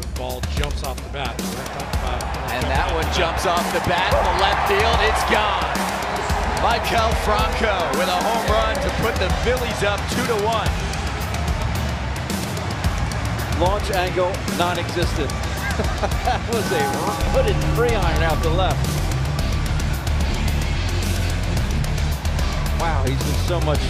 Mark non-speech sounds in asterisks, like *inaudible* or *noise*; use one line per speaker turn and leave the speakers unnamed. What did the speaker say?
the ball jumps off the bat.
And that one jumps off the bat in the left field. It's gone. Maikel Franco with a home run to put the Phillies up two to one.
Launch angle non-existent. *laughs* that was a hooded free iron out the left. Wow, he's in so much